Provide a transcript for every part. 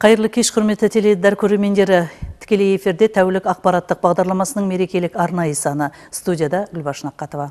Қайырлы кеш құрметті теледидар көрермендері. Тікелей эфирде тәулік ақпараттық бағдарламасының мерекелік арнайы саны. Студияда Гүлбаш Наққатова.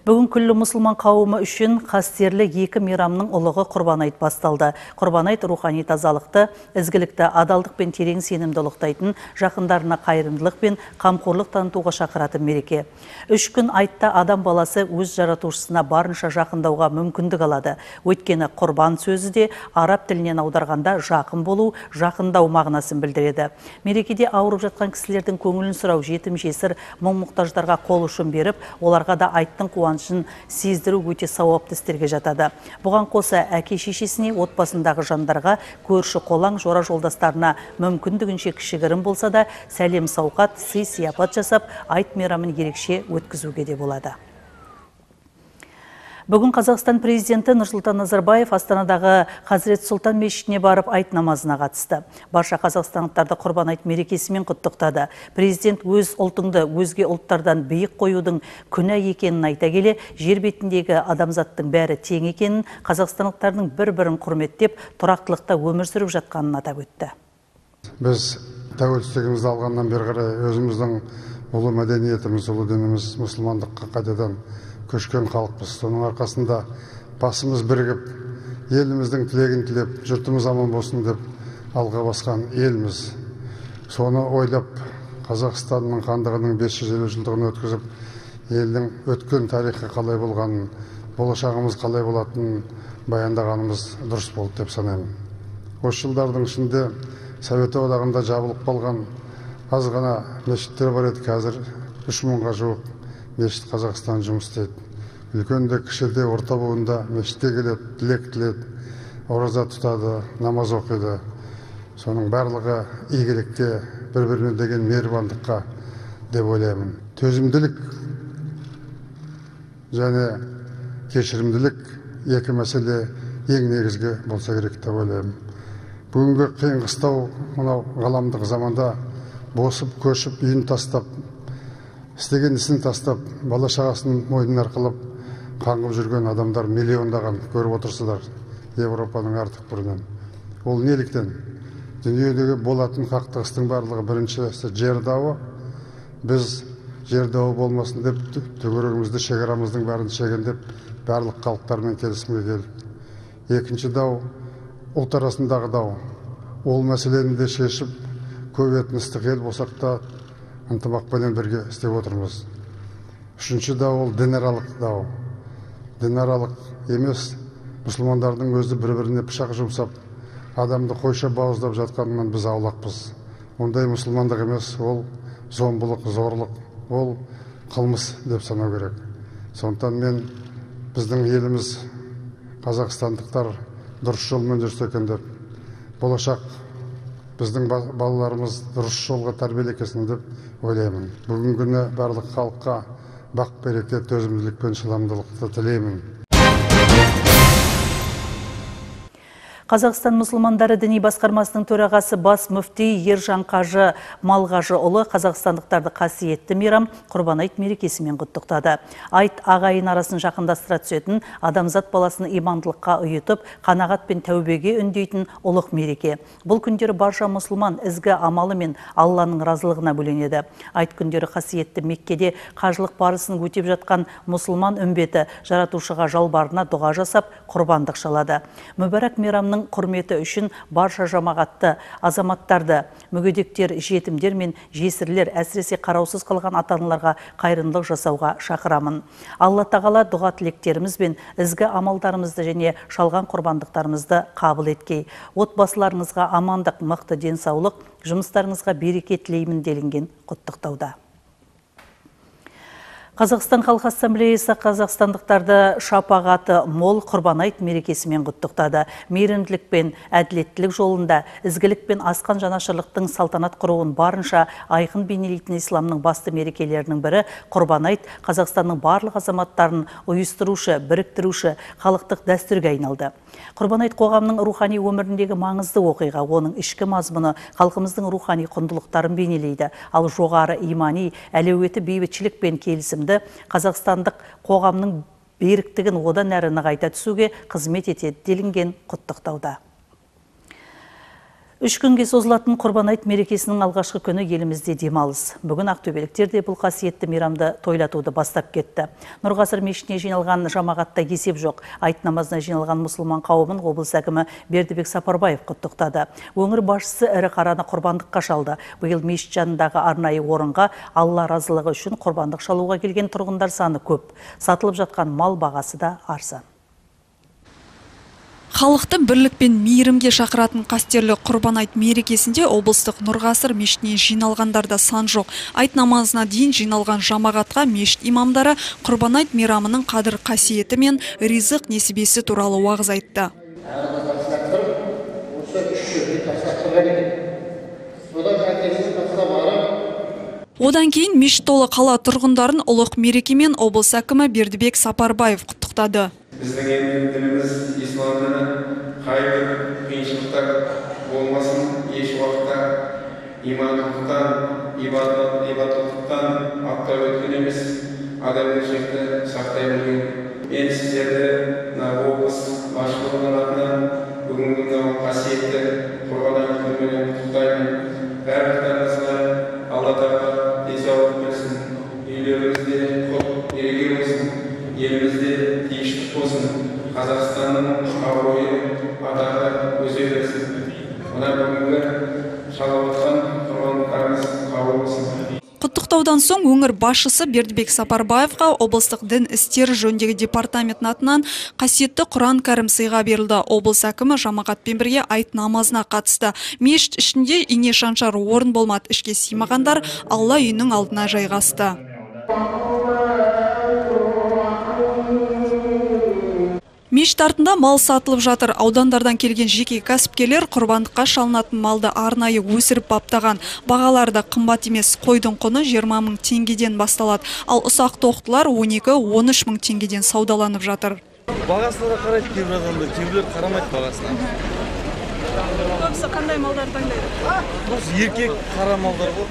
Бүгін күллі мұсылман қауымы үшін қастерлі екі мейрамның ұлығы құрбан айт басталды. Құрбан айт рухани тазалықты, ізгілікті, адалдық пен терең сенімді ұлықтайтын, жақындарына қайырымдылық пен қамқорлық танытуға шақыратын мереке. Үш күн айтта адам баласы өз жаратушысына барынша жақындауға мүмкіндік алады. Өйткені құрбан сөзі де араб тілінен аударғанда жақын болу, жақындау мағынасын білдіреді. Мерекеде ауырып жатқан кісілердің көңілін сұрау, жетім жесір, мұң мұқтаждарға қол ұшын беріп, оларға да айттың қуанышын сездіру өте сауапты істерге жатады. Бұған қоса әке шешесіне, отбасындағы жандарға, көрші қолаң, жора жолдастарына мүмкіндігінше кішігірім болса да сәлем сауқат, сый сияпат жасап, айт мейрамын ерекше өткізуге де болады. Бүгін Қазақстан президенті Нұрсұлтан Назарбаев Астанадағы Хазірет Сұлтан мешітіне барып айт намазына қатысты. Барша қазақстандықтарды құрбан айт мерекесімен құттықтады. Президент өз ұлтыңды өзге ұлттардан биік қоюдың күнә екенін айта келе, жер бетіндегі адамзаттың бәрі тең екенін, қазақстандықтардың бір-бірін құрметтеп, тұрақтылықта өмір сүріп жатқанын атап өтті. Біз тәуелсіздігімізді алғаннан бері қарай өзіміздің ұлы мәдениетіміз, ұлы дініміз мұсылмандыққа қайтадан көшкен халықпыз. Соның арқасында басымыз бірігіп еліміздің тілегін тілеп жұртымыз аман болсын деп алға басқан елміз. Соны ойлап қазақстанның хандығының 550 жылдығын өткізіп елдің өткен тарихы қалай болғанын болашағымыз қалай болатынын баяндағанымыз дұрыс болды деп санаймын. Осы жылдардың ішінде совет одағында жабылып қалған аз ғана мешіттер бар еді қазір. Үш мыңға жуық мешіт қазақстан жұмыс істейді. Үлкен де кіші де орта буында мешітке келеді тілек тіледі ораза тұтады намаз оқиды. Соның барлығы игілікке бір біріне деген мейірбандыққа деп ойлаймын. Төзімділік және кешірімділік екі мәселе ең негізгі болса керек деп ойлаймын. Бүгінгі қиын қыстау мынау ғаламдық заманда босып көшіп үйін тастап істеген ісін тастап бала шағасын мойнына арқалап қаңғып жүрген адамдар миллиондаған көріп отырсыздар еуропаның әр түкпірінен ол неліктен? Дүниедегі болатын қақтығыстың барлығы біріншісі жер дауы. Біз жер дауы болмасын деп төңірегімізді шекарамыздың бәрін шегендеп барлық халықтармен келісімге келдік. Екінші дау ұлт арасындағы дау. Ол мәселені де шешіп көп этностық ел болсақ та ынтымақпенен бірге істеп отырмыз. Үшінші дау ол дінаралық дау дінаралық емес мұсылмандардың өзі бір біріне пышақ жұмсап адамды қойша бауыздап жатқанынан біз аулақпыз. Ондай мұсылмандық емес ол зомбылық зорлық ол қылмыс деп санау керек. Сондықтан мен біздің еліміз қазақстандықтар дұрыс жолмен жүрсе екен деп болашақ біздің балаларымыз дұрыс жолға тәрбиелекесін деп ойлаймын. Бүгінгі күні барлық халыққа бақ береке төзімділік пен шыдамдылықты тілеймін. Қазақстан мұсылмандары діни басқармасының төрағасы бас мүфти Ержан Қажы Малғажыұлы қазақстандықтарды қасиетті мейрам Құрбан айт мерекесімен құттықтады. Айт ағайын арасын жақындастыра түсетін, адамзат баласын имандылыққа ұйытып, қанағат пен тәубеге үндейтін ұлық мереке. Бұл күндері барша мұсылман ізгі амалы мен Алланың разылығына бөленеді. Айт күндері қасиетті Меккеде қажылық барысын өтеп жатқан мұсылман үмбеті жаратушыға жалбарына дұға жасап, құрбандық шалады. Мүбәрак мейрамның құрметі үшін барша жамағатты азаматтарды мүгедектер жетімдер мен жесірлер әсіресе қараусыз қалған ата аналарға қайырымдылық жасауға шақырамын. Алла тағала дұға тілектеріміз бен ізгі амалдарымызды және шалған құрбандықтарымызды қабыл еткей. Отбасыларыңызға амандық мықты денсаулық жұмыстарыңызға береке тілеймін делінген құттықтауда. Қазақстан Халық Ассамблеясы қазақстандықтарды шапағаты мол құрбан айт мерекесімен құттықтады. Мейірімділік пен әділеттілік жолында ізгілік пен асқан жанашырлықтың салтанат құруын барынша айқын бейнелейтін исламның басты мерекелерінің бірі құрбан айт Қазақстанның барлық азаматтарын ұйыстырушы, біріктіруші халықтық дәстүрге айналды. Құрбан айт қоғамның рухани өміріндегі маңызды оқиға, оның ішкі мазмұны халқымыздың рухани құндылықтарын бейнелейді. Ал жоғары имани, әлеуеті бейбітшілік пен келісімді қазақстандық қоғамның беріктігін одан әрі нығайта түсуге қызмет етеді делінген құттықтауда. Үш күнге созылатын Құрбан айт мерекесінің алғашқы күні елімізде демалыс. Бүгін ақтөбеліктер де бұл қасиетті мейрамды тойлатуды бастап кетті. Нұрғасыр мешітіне жиналған жамағатта есеп жоқ. Айт намазына жиналған мұсылман қауымын облыс әкімі Бердібек Сапарбаев құттықтады. Өңір басшысы ірі қараны құрбандыққа шалды. Биыл мешіт жанындағы арнайы орынға Алла разылығы үшін құрбандық шалуға келген тұрғындар саны көп. Сатылып жатқан мал бағасы да арзан. Халықты бірлік пен мейірімге шақыратын қастерлі құрбан айт мерекесінде облыстық Нұрғасыр мешітіне жиналғандарда сан жоқ. Айт намазына дейін жиналған жамағатқа мешіт имамдары құрбан айт мейрамының қадір қасиеті мен ризық несібесі туралы уағыз айтты. Одан кейін мешіт толы қала тұрғындарын ұлық мерекемен облыс әкімі Бердібек Сапарбаев құттықтады. Біздің енді дініміз ислам діні қайбір қиыншылықтар болмасын еш уақытта имандылықтан ибадаттықтан аттап өткен емес адамгершілікті сақтай білген мен сіздерді мына облыс басшылығының атынан бүгінгі мынау қасиетті құрбан айт күнімен құттықтаймын қазақстанның абыройы атағы берсін мына бүгінгі құрбандықтарыңыз қабыл болсын Құттықтаудан соң өңір басшысы Бердібек Сапарбаевқа облыстық дін істері жөніндегі департамент атынан қасиетті Құран кәрім сыйға берілді. Облыс әкімі жамағатпен бірге айт намазына қатысты. Мешіт ішінде ине шаншар орын болмады. Ішке сыймағандар Алла үйінің алдына жайғасты. Мешіт артында мал сатылып жатыр. Аудандардан келген жеке кәсіпкерлер құрбандыққа шалынатын малды арнайы өсіріп баптаған. Бағалары да қымбат емес. Қойдың құны 20 мың теңгеден басталады. Ал ұсақ тоқтылар 12-13 мың теңгеден саудаланып жатыр. бағасына да қарайды кейбір адамдар кейбіреулер қарамайды бағасына Көбісі қандай малдар таңдайды? осы еркек қара малдар ғой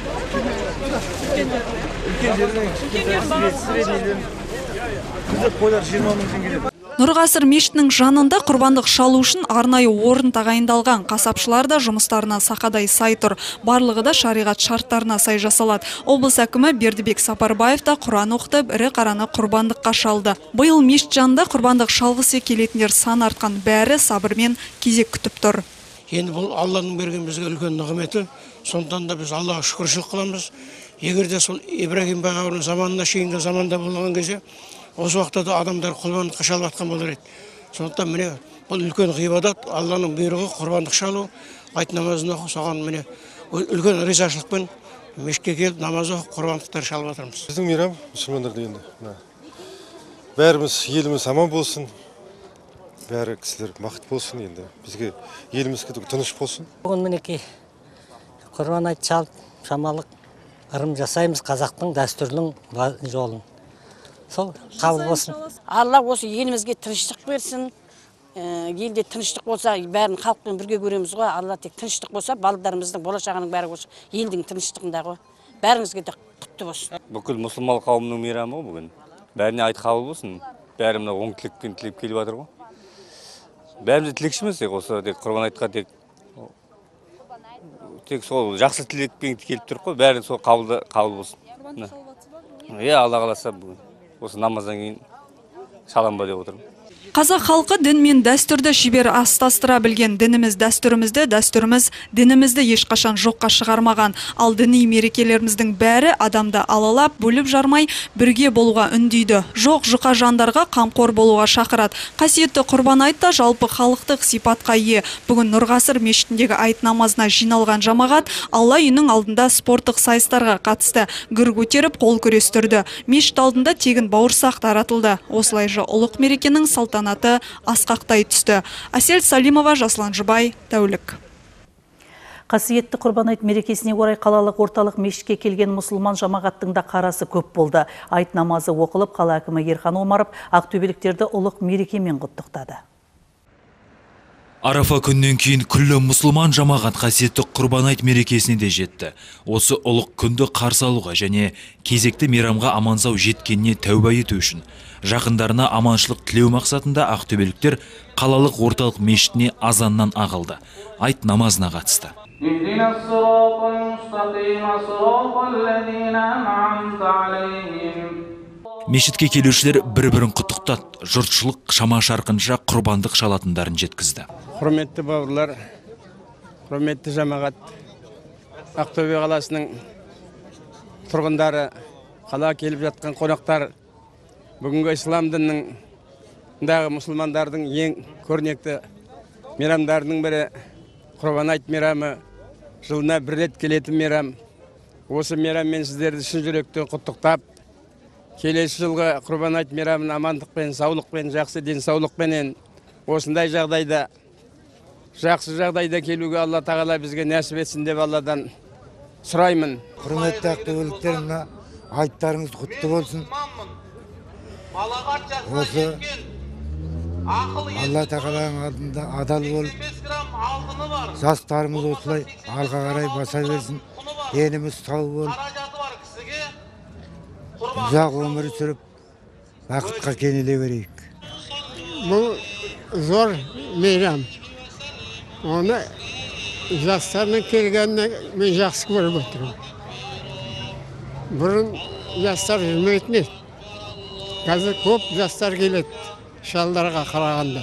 үлкендердің среднийлердің бізде қойлар жиырма мың теңгеден Нұрғасыр мешітінің жанында құрбандық шалу үшін арнайы орын тағайындалған. Қасапшылар да жұмыстарына сақадай сай тұр. Барлығы да шариғат шарттарына сай жасалады. Облыс әкімі Бердібек Сапарбаев та Құран оқытып, ірі қараны құрбандыққа шалды. Биыл мешіт жанында құрбандық шалғысы келетіндер сан артқан бәрі сабырмен кезек күтіп тұр. енді бұл алланың берген бізге үлкен нығметі сондықтан да біз аллаға шүкіршілік қыламыз егер де сол ибрагим пайғамбардың заманына шейінгі заманда болған кезде осы уақытта да адамдар құрбандыққа шалып жатқан болар еді. Сондықтан міне бұл үлкен ғибадат алланың бұйрығы құрбандық шалу айт намазын оқу соған міне үлкен ризашылықпен мешітке келіп намаз оқып құрбандықтар шалып жатырмыз. Біздің мейрам мұсылмандарда енді мына. Бәріміз еліміз аман болсын. Бәрі кісілер бақыт болсын енді. Бізге елімізге тыныш болсын. Бүгін мінекей құрбан айт шалып шамалық ырым жасаймыз қазақтың дәстүрінің жолын. Сол қабыл болсын. Алла осы елімізге тыныштық берсін. Ә, елде тыныштық болса бәрін халықпен бірге көреміз ғой. Алла тек тыныштық болса балдарымыздың болашағының бәрі осы елдің тыныштығында ғой. Бәріңізге де құтты болсын. Бүкіл мұсылман қауымының мейрамы ғой бүгін. Бәріне айт қабыл болсын. Бәрі мына оң тілекпен тілеп келіп жатыр ғой. Бәріміз де тілекшіміз тек осы тек құрбан айтқа тек тек сол жақсы тілекпен келіп тұрық қой. Бәрі сол қабыл қабыл болсын. Иә алла қаласа бүгін. Осы намаздан кейін шаламын ба деп отырмын. Қазақ халқы дін мен дәстүрді шебер астастыра білген дініміз дәстүрімізді, дәстүріміз дінімізді ешқашан жоққа шығармаған. Ал діни мерекелеріміздің бәрі адамды алалап, бөліп жармай, бірге болуға үндейді. Жоқ жұқа жандарға қамқор болуға шақырады. Қасиетті құрбан айт та жалпы халықтық сипатқа ие. Бүгін Нұрғасыр мешітіндегі айт намазына жиналған жамағат Алла үйінің алдында спорттық сайыстарға қатысты. Гір көтеріп қол күрестірді. Мешіт алдында тегін бауырсақ таратылды. Осылайша ұлық мерекенің салтанаты асқақтай түсті. Әсел Салимова, Жаслан Жұбай, Тәулік. Қасиетті құрбан айт мерекесіне орай қалалық орталық мешітке келген мұсылман жамағаттың да қарасы көп болды. Айт намазы оқылып, қала әкімі Ерхан Омаров ақтөбеліктерді ұлық мерекемен құттықтады арафа күннен кейін күллі мұсылман жамағат қасиетті құрбан айт мерекесіне де жетті. Осы ұлық күнді қарсы алуға және кезекті мейрамға амансау жеткеніне тәуба ету үшін жақындарына аманшылық тілеу мақсатында ақтөбеліктер қалалық орталық мешітіне азаннан ағылды. Айт намазына қатысты. Мешітке келушілер бір бірін құттықтады жұртшылық шама шарқынша құрбандық шалатындарын жеткізді құрметті бауырлар құрметті жамағат ақтөбе қаласының тұрғындары қала келіп жатқан қонақтар бүгінгі ислам дінінің мұсылмандардың ең көрнекті мейрамдарының бірі құрбан айт мейрамы жылына бір рет келетін мейрам. Осы мейраммен сіздерді шын жүректен құттықтап келесі жылғы құрбан айт мейрамын амандықпен саулықпен жақсы денсаулықпенен осындай жағдайда жақсы жағдайда келуге алла тағала бізге нәсіп етсін деп алладан сұраймын. Құрметті ақтөбеліктер мына айттарыңыз құтты болсын. Осы алла тағаланың алдында адал болып жастарымыз осылай алға қарай баса берсін. Деніміз сау болып ұзақ өмір сүріп бақытқа кенеле берейік. Бұл зор мейрам. Оны жастардың келгеніне мен жақсы көріп отырмын бұрын жастар жүрмейтін еді қазір көп жастар келеді шалдарға қарағанда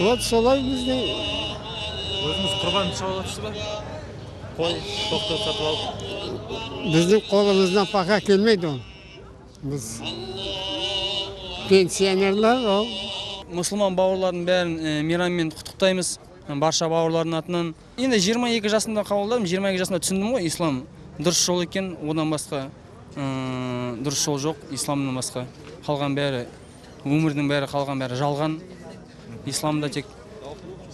вот солай біздің өзіңіз құрбан шалып жатырсыз ба қой тоқты сатып алып біздің қолымыздан пока келмейді ол біз пенсионерлар ол мұсылман бауырлардың бәрін мейраммен құттықтаймыз барша бауырлардың атынан енді 22 жасында қабылдадым 22 жасында түсіндім ғой ислам дұрыс жол екен одан басқа ә, дұрыс жол жоқ исламнан басқа қалған бәрі өмірдің бәрі қалған бәрі жалған исламда тек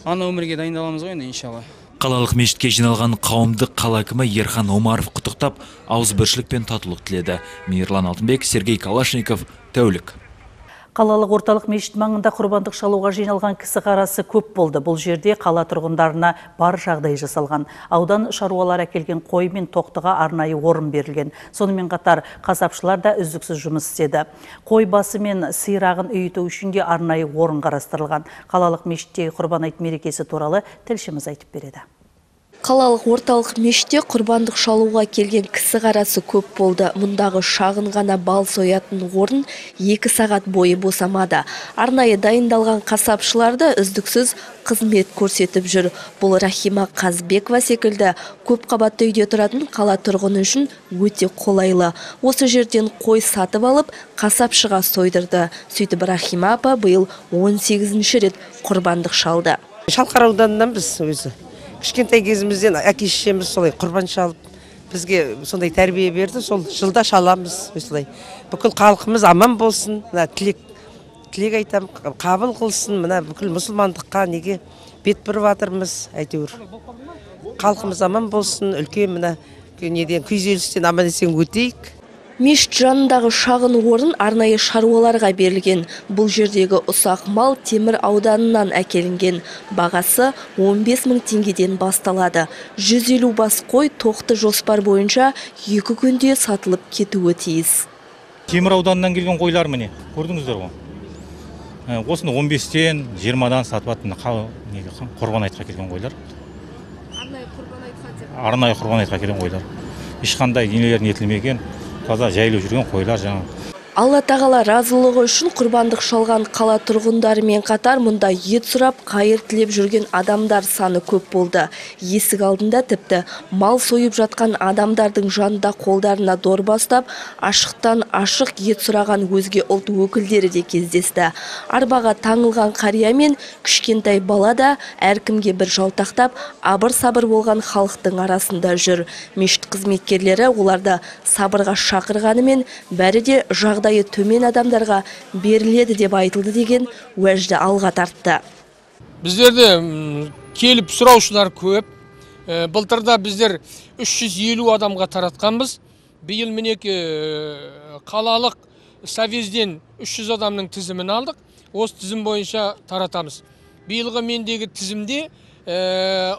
ана өмірге дайындаламыз ғой енді иншалла Қалалық мешітке жиналған қауымды қала әкімі Ерхан Омаров құттықтап, ауызбіршілік пен татулық тіледі. Мейірлан Алтынбек, Сергей Калашников, Тәулік. Қалалық орталық мешіт маңында құрбандық шалуға жиналған кісі қарасы көп болды. Бұл жерде қала тұрғындарына бар жағдай жасалған. Аудан шаруалар әкелген қой мен тоқтыға арнайы орын берілген. Сонымен қатар қасапшылар да үздіксіз жұмыс істеді. Қой басы мен сирағын үйіту үшін де арнайы орын қарастырылған. Қалалық мешіттегі құрбан айт мерекесі туралы тілшіміз айтып береді. Қалалық орталық мешітте құрбандық шалуға келген кісі қарасы көп болды. Мұндағы шағын ғана бал соятын орын екі сағат бойы босамады. Арнайы дайындалған қасапшыларды үздіксіз қызмет көрсетіп жүр. Бұл Рахима Қазбекова секілді көп қабатты үйде тұратын қала тұрғыны үшін өте қолайлы. Осы жерден қой сатып алып, қасапшыға сойдырды. Сөйтіп Рахима апа биыл 18 рет құрбандық шалды. Шалқар ауданынан біз өзі кішкентай кезімізден әке шешеміз солай құрбан шалып бізге сондай тәрбие берді. Сол жылда шаламыз осылай бүкіл халқымыз аман болсын. Мына тілек тілек айтамын қабыл қылсын. Мына бүкіл мұсылмандыққа неге бет бұрып жатырмыз әйтеуір. Халқымыз аман болсын үлкен мына неден күйзелістен аман есен өтейік. Мешіт жанындағы шағын орын арнайы шаруаларға берілген. Бұл жердегі ұсақ мал темір ауданынан әкелінген. Бағасы 15 мың теңгеден басталады. 150 бас қой тоқты жоспар бойынша екі күнде сатылып кетуі тиіс. темір ауданынан келген қойлар міне көрдіңіздер ғой Ә, осыны 15-тен 20-дан сатып жатыр құрбан айтқа келген қойлар арнайы құрбан айтқа келген қойлар ешқандай нелер нетілмеген таза жайылып жүрген қойлар жаңағы Алла тағала разылығы үшін құрбандық шалған қала тұрғындарымен қатар мұнда ет сұрап қайыр тілеп жүрген адамдар саны көп болды. Есік алдында тіпті мал сойып жатқан адамдардың жанында қолдарына дор бастап, ашықтан ашық ет сұраған өзге ұлт өкілдері де кездесті. Арбаға таңылған қария мен кішкентай бала да әркімге бір жалтақтап, абыр-сабыр болған халықтың арасында жүр. Мешіт қызметкерлері оларды сабырға шақырғанымен бәрі де жағдайы төмен адамдарға беріледі деп айтылды деген уәжді алға тартты. біздерде келіп сұраушылар көп. Ә, былтырда біздер 350 адамға таратқанбыз. Биыл мінеки ә, қалалық совезден 300 адамның тізімін алдық. Осы тізім бойынша таратамыз. Биылғы мендегі тізімде ә,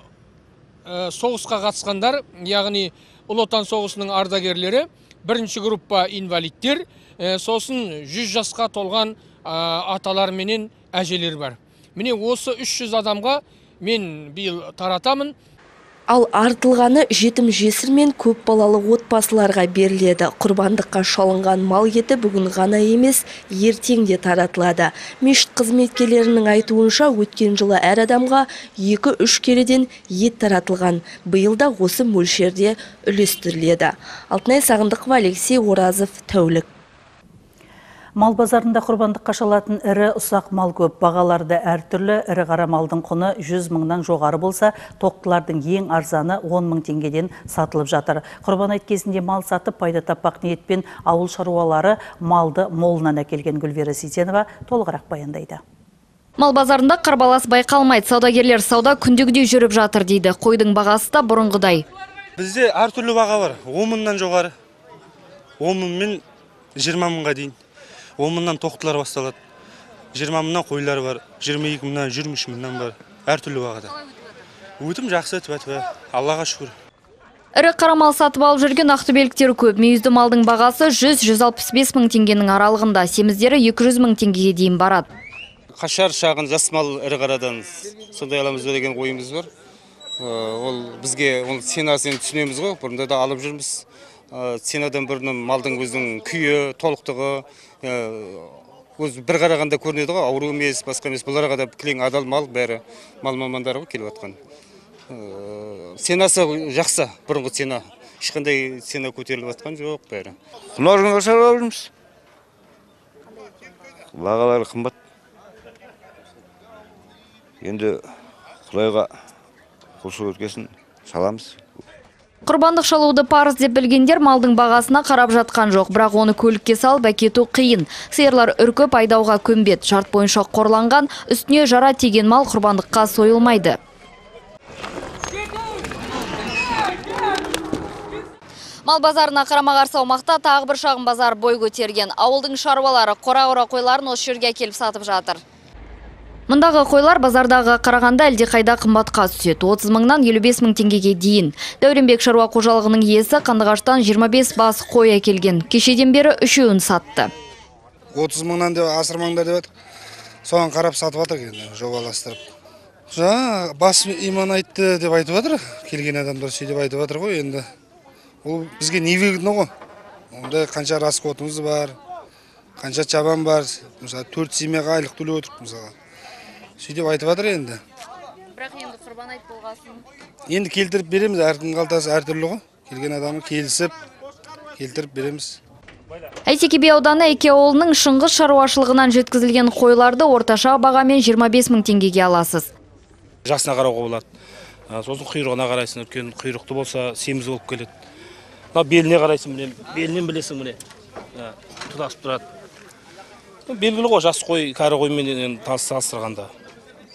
соғысқа қатысқандар яғни ұлы отан соғысының ардагерлері бірінші группа инвалидтер сосын 100 жасқа толған аталар менен әжелер бар. Міне осы 300 адамға мен биыл таратамын. Ал артылғаны жетім жесір мен көп балалы отбасыларға беріледі. Құрбандыққа шалынған мал еті бүгін ғана емес, ертең де таратылады. Мешіт қызметкерлерінің айтуынша өткен жылы әр адамға 2-3 келеден ет таратылған. Биыл да осы мөлшерде үлестіріледі. Алтынай Сағындықова Алексей Оразов тәулік. Мал базарында құрбандыққа шалатын ірі ұсақ мал көп. Бағаларды әртүрлі ірі қара малдың құны 100 мыңнан жоғары болса, тоқтылардың ең арзаны 10 мың теңгеден сатылып жатыр. Құрбан айт кезінде мал сатып пайда таппақ ниетпен ауыл шаруалары малды молынан әкелген Гүлвера Сейтенова толығырақ баяндайды. Мал базарында қарбалас байқалмайды. Саудагерлер сауда күндегідей жүріп жатыр дейді. Қойдың бағасы да бұрынғыдай. Бізде әртүрлі баға бар. 10 мыңнан жоғары. 10 мың мен 20 мыңға дейін. 10 мыңнан тоқтылар басталады. 20 мыңнан қойлар бар, 22 мыңнан, 23 мыңнан бар. Әртүрлі бағада. Өтім жақсы өтіп әтіп. Аллаға шүкір. Ірі қарамал сатып алып жүрген ақтөбеліктер көп. Мүйізді малдың бағасы 100-165 мың теңгенің аралығында, семіздері 200 мың теңгеге дейін барады. Қашар шағын жас мал ірі қарадан сондай аламыз ба деген ойымыз бар. Ол бізге ол сенасын түсінеміз ғой, бұрында да алып жүрміз. Сенадан бұрын малдың өзінің күйі, толықтығы, өз бір қарағанда көрінеді ғой, ауру емес, басқа емес. Бұларға да кілең адал мал бәрі мал мамандары ғой келіп жатқан. Сенасы жақсы, бұрынғы сена. Ешқандай сена көтеріліп жатқан жоқ бәрі. Құнарыңға сарап жүрміз. Бағалары қымбат. Енді құдайға құлшылық өткесін саламыз. Құрбандық шалуды парыз деп білгендер малдың бағасына қарап жатқан жоқ, бірақ оны көлікке салып әкету қиын. Сиырлар үркіп айдауға көмбет. Шарт бойынша қорланған, үстіне жара тиген мал құрбандыққа сойылмайды. Мал базарына қарама-қарсы тағы бір шағын базар бой көтерген. Ауылдың шаруалары қора-қора қойларын осы жерге келіп сатып жатыр. Мұндағы қойлар базардағы қарағанда әлде қайда қымбатқа түседі. 30 мыңнан 55 мың теңгеге дейін. Дәуренбек шаруа қожалығының иесі қандығаштан 25 бас қой әкелген. Кешеден бері үшеуін сатты. 30 мыңнан деп асырмаңдар деп. Соған қарап сатып жатыр енді жобаластырып. Жаңа бас иман айтты деп айтып жатыр. Келген адамдар сөйтіп айтып жатыр ғой енді. Ол бізге не выгодно ғой. Онда қанша расходымыз бар, қанша чабан бар. Мысалы, 4 семьяға айлық төлеп отырмыз мысалы сөйтіп айтып жатыр енді. Бірақ енді құрбан айт болғасын. Енді келтіріп береміз әркімнің қалтасы әртүрлі ғой. Келген адамы келісіп келтіріп береміз. Әйтеке би ауданы әке ауылының шыңғыс шаруашылығынан жеткізілген қойларды орташа бағамен 25 мың теңгеге аласыз. Жасына қарауға болады. Сосын құйрығына қарайсың өйткені құйрықты болса семіз болып келеді. Мына беліне қарайсың міне белінен білесің міне. Тұтасып тұрады. Белгілі ғой жас қой кәрі қоймен салыстырғанда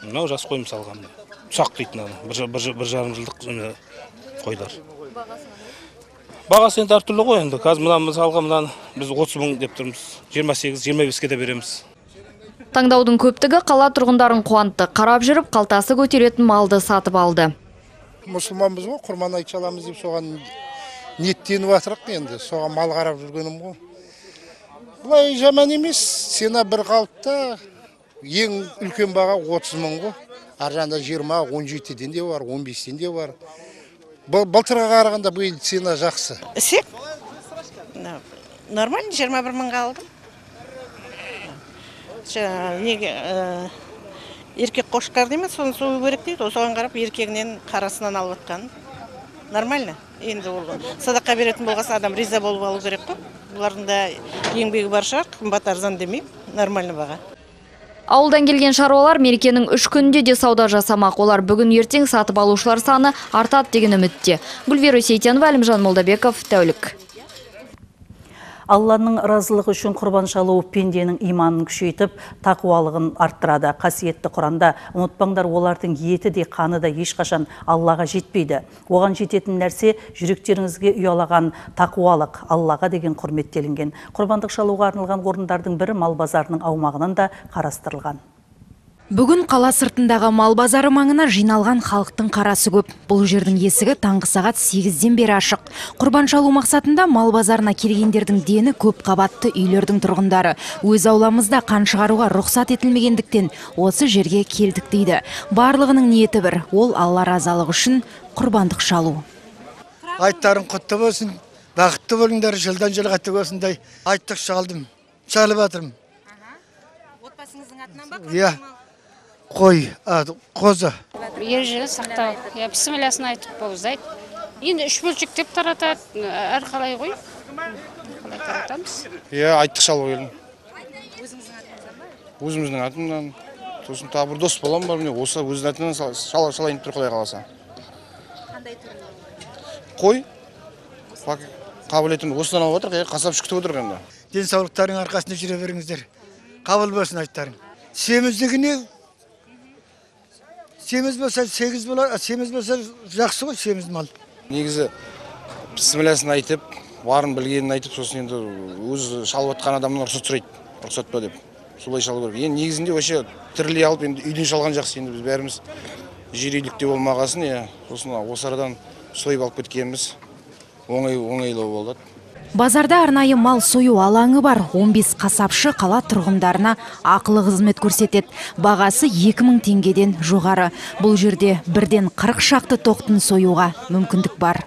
мынау жас қой мысалға ұсақ дейді мынаны бір жарым жылдық қойлар бағасы енді әртүрлі ғой енді. Қазір мына мысалға мынаны біз отыз мың деп тұрмыз. жиырма сегіз жиырма беске де береміз. Таңдаудың көптігі қала тұрғындарын қуантты. Қарап жүріп қалтасы көтеретін малды сатып алды. Мұсылманбыз ғой құрман айт шаламыз деп соған ниеттеніп жатырық енді. Соған мал қарап жүргенім ғой. Былай жаман емес. Сена бір қалыпта. Ең үлкен баға 30 мың ғой. Ар жағында 20 17-ден де бар 15-ден де бар. Былтырға қарағанда биыл цена жақсы. Ісек? Нормально 21 мыңға алдым. Неге еркек қошқар деймін соны сою керек дейді соған қарап еркегінен қарасынан алып жатқан. Нормально енді ол садаққа беретін болғасын адам риза болып алу керек қой. Бұлардың да еңбегі бар шығар қымбат арзан демеймін. Нормально баға. Ауылдан келген шаруалар мерекенің үш күнінде де сауда жасамақ. Олар бүгін ертең сатып алушылар саны артады деген үмітте. Гүлвера Сейтенова, Әлімжан Молдабеков, Тәулік. Алланың разылығы үшін құрбан шалу пенденің иманын күшейтіп, тақуалығын арттырады. Қасиетті Құранда ұмытпаңдар олардың еті де қаны да ешқашан Аллаға жетпейді. Оған жететін нәрсе жүректеріңізге ұялаған тақуалық, Аллаға деген құрметтелінген. Құрбандық шалуға арналған орындардың бірі мал базарының аумағынан да қарастырылған. Бүгін қала сыртындағы мал базары маңына жиналған халықтың қарасы көп. Бұл жердің есігі таңғы сағат 8-ден бері ашық. Құрбан шалу мақсатында мал базарына келгендердің дені көп қабатты үйлердің тұрғындары. Өз ауламызда қан шығаруға рұқсат етілмегендіктен осы жерге келдік дейді. Барлығының ниеті бір, ол Алла разалығы үшін құрбандық шалу. айттарың құтты болсын бақытты болыңдар жылдан жылға осындай айттық шалдым шалып жатырмын иә қой а, қозы. Ережені сақтау. Иә бісмілласын айтып бауыздайды енді үш бөлшектеп таратады. Әрқалай ғой? Қалай таратамыз? Иә айттық шалуға келдім өзіміздің атымнан. Сосын тағы бір дос балам бар міне? Осы өзінің атынан шала шалайын деп тұр құдай қаласа. Қой? Пак- қабілетім осыдан алып жатыр қасапшы күтіп отыр енді. Денсаулықтарың арқасында жүре беріңіздер. Қабыл болсын айттарың семіздігі не? Семіз болса сегіз болады семіз болса жақсы ғой семіз мал. Негізі бісмілласын айтып барын білгенін айтып сосын енді өзі шалып жатқан адамнан рұқсат сұрайды. Рұқсат па деп. Солай шалу керек. Енді негізінде вообще тірілей алып енді үйден шалған жақсы. Енді біз бәріміз жер үйлікте болмағасын иә. Сосын осы арадан сойып алып кеткеніміз оңай оңайлау болды. Базарда арнайы мал сою алаңы бар. 15 қасапшы қала тұрғындарына ақылы қызмет көрсетеді. Бағасы 2000 теңгеден жоғары. Бұл жерде бірден 40 шақты тоқтын союға мүмкіндік бар.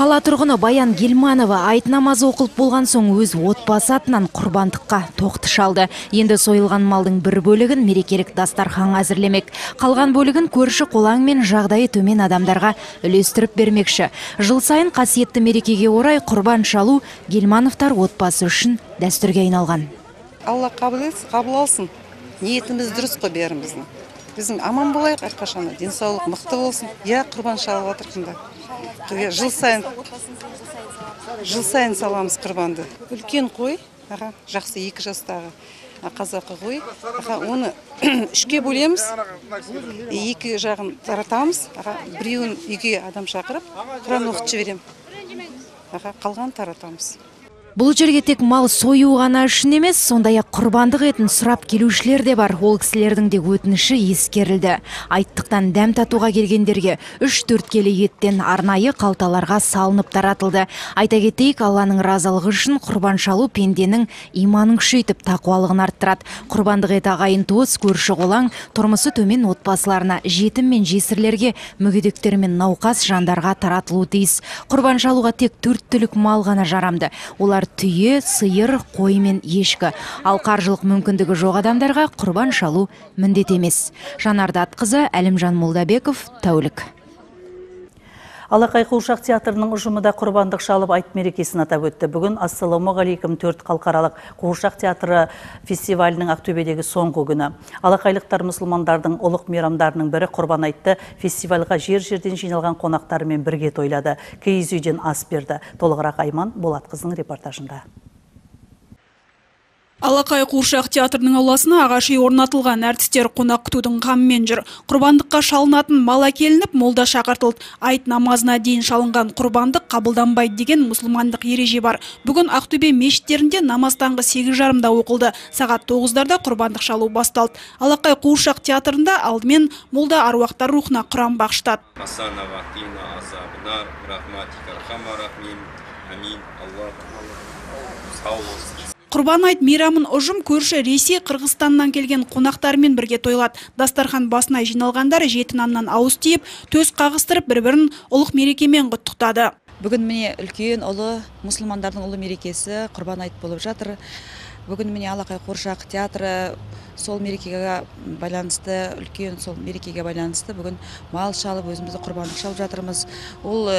Қала тұрғыны Баян Гелманова айт намазы оқылып болған соң өз отбасы атынан құрбандыққа тоқты шалды. Енді сойылған малдың бір бөлігін мерекелік дастархан әзірлемек. Қалған бөлігін көрші қолаң мен жағдайы төмен адамдарға үлестіріп бермекші. Жыл сайын қасиетті мерекеге орай құрбан шалу Гелмановтар отбасы үшін дәстүрге айналған. алла қабыл қабыл алсын ниетіміз дұрыс қой бәріміздің біздің аман болайық әрқашан денсаулық мықты болсын иә құрбан шалып жатырмын да жыл сайын жыл сайын саламыз құрбанды үлкен қой. Аға жақсы екі жастағы қазақы қой. Аға оны үшке бөлеміз. Екі жағын таратамыз. Аға біреуін үйге адам шақырып құран оқытып жіберемін. Аға қалғанын таратамыз. Бұл жерге тек мал сою ғана үшін емес, сондай-ақ құрбандық етін сұрап келушілер де бар. Ол кісілердің де өтініші ескерілді. Айттықтан дәм татуға келгендерге 3-4 келі еттен арнайы қалталарға салынып таратылды. Айта кетейік, Алланың разалығы үшін құрбан шалу пенденің иманын күшейтіп, тақуалығын арттырады. Құрбандық ет ағайын туыс, көрші қолаң, тұрмысы төмен отбасыларына, жетім мен жесірлерге, мүгедектер мен науқас жандарға таратылуы тиіс. Құрбан шалуға тек төрт түлік мал ғана жарамды. Олар түйе, сиыр, қой мен ешкі. Ал қаржылық мүмкіндігі жоқ адамдарға құрбан шалу міндет емес. Жанарда Атқызы, Әлімжан Молдабеков, Тәулік. Алақай қуыршақ театрының ұжымы да құрбандық шалып айт мерекесін атап өтті. Бүгін Ассалаумағалейкум төрт халықаралық қуыршақ театры фестивалінің Ақтөбедегі соңғы күні. Алақайлықтар мұсылмандардың ұлық мейрамдарының бірі құрбан айтты фестивальға жер-жерден жиналған қонақтарымен бірге тойлады. Киіз үйден ас берді. Толығырақ Айман Болатқыздың репортажында. Алақай қуыршақ театрының ауласына ағаш үй орнатылған әртістер қонақ күтудің қамымен жүр. Құрбандыққа шалынатын мал әкелініп, молда шақыртылды. Айт намазына дейін шалынған құрбандық қабылданбайды деген мұсылмандық ереже бар. Бүгін Ақтөбе мешіттерінде намаз таңғы 8:30-да оқылды. Сағат 9-дарда құрбандық шалу басталды. Алақай қуыршақ театрында алдымен молда аруақтар рухына құран бағыштады. Амин аллах Құрбан айт мейрамын ұжым көрші Ресей, Қырғызстаннан келген қонақтармен бірге тойлады. Дастархан басына жиналғандар жеті наннан ауыз тиіп, төс қағыстырып бір-бірін ұлық мерекемен құттықтады. Бүгін міне үлкен ұлы мұсылмандардың ұлы мерекесі құрбан айт болып жатыр. Бүгін міне Алақай қуыршақ театры сол мерекеге байланысты үлкен сол мерекеге байланысты бүгін мал шалып өзімізді құрбандық шалып жатырмыз. Ол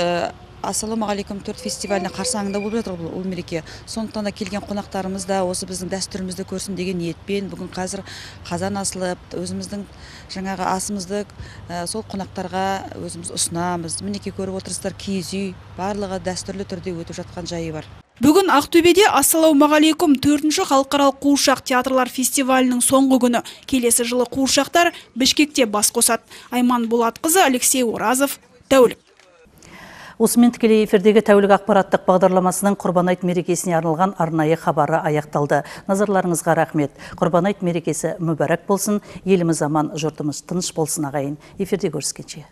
ассалаумағалейкум төрт фестивалінің қарсаңында болып жатыр бұл ұлы мереке сондықтан да келген қонақтарымыз да осы біздің дәстүрімізді көрсін деген ниетпен бүгін қазір қазан асылып өзіміздің жаңағы асымызды ә, сол қонақтарға өзіміз ұсынамыз мінекей көріп отырсыздар киіз үй барлығы дәстүрлі түрде өтіп жатқан жайы бар Бүгін Ақтөбеде Ассалаумағалейкум төртінші халықаралық қуыршақ театрлар фестивалінің соңғы күні. Келесі жылы қуыршақтар Бішкекте бас қосады. Айман Болатқызы, Алексей Оразов, Тәулік. Осымен тікелей эфирдегі тәулік ақпараттық бағдарламасының Құрбан айт мерекесіне арналған арнайы хабары аяқталды. Назарларыңызға рахмет. Құрбан айт мерекесі мүбәрәк болсын, еліміз аман, жұртымыз тыныш болсын ағайын. Эфирде көріскенше.